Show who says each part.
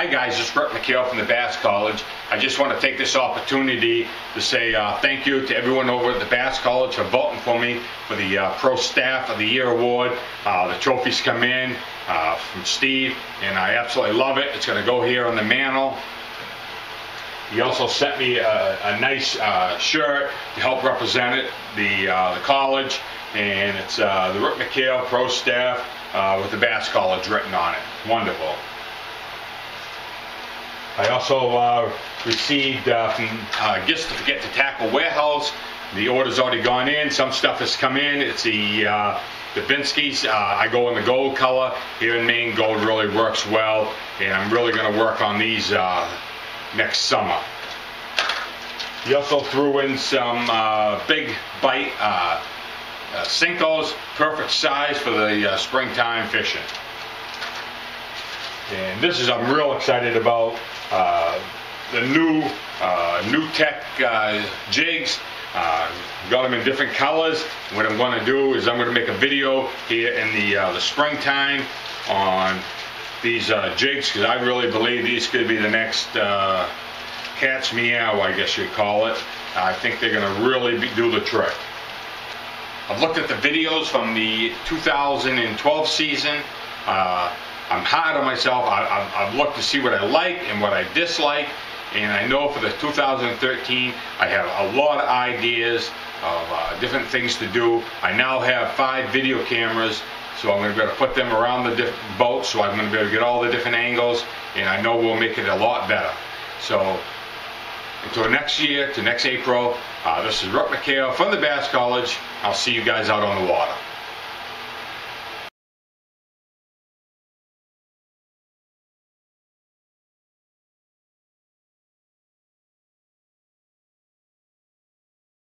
Speaker 1: Hi guys, it's Rick McHale from the Bass College. I just want to take this opportunity to say uh, thank you to everyone over at the Bass College for voting for me for the uh, Pro Staff of the Year Award. Uh, the trophies come in uh, from Steve, and I absolutely love it. It's going to go here on the mantle. He also sent me a, a nice uh, shirt to help represent it, the, uh, the college, and it's the Rick McHale Pro Staff with the Bass College written on it. Wonderful. I also uh, received uh, from uh, Gifts to Forget to Tackle Warehouse. The order's already gone in. Some stuff has come in. It's the uh. Uh, I go in the gold color. Here in Maine, gold really works well, and I'm really going to work on these uh, next summer. He also threw in some uh, big bite uh, uh, Senkos, perfect size for the uh, springtime fishing. And this is I'm real excited about uh, the new uh, new tech uh, jigs. Uh, got them in different colors. What I'm going to do is I'm going to make a video here in the uh, the springtime on these uh, jigs because I really believe these could be the next uh, cat's meow, I guess you'd call it. I think they're going to really be, do the trick. I've looked at the videos from the 2012 season. Uh, I'm hard on myself. I, have looked to see what I like and what I dislike. And I know for the 2013, I have a lot of ideas of uh, different things to do. I now have five video cameras, so I'm going to be able to put them around the boats, so I'm going to be able to get all the different angles, and I know we'll make it a lot better. So until next year, to next April, uh, this is Rick McHale from the Bass College. I'll see you guys out on the water.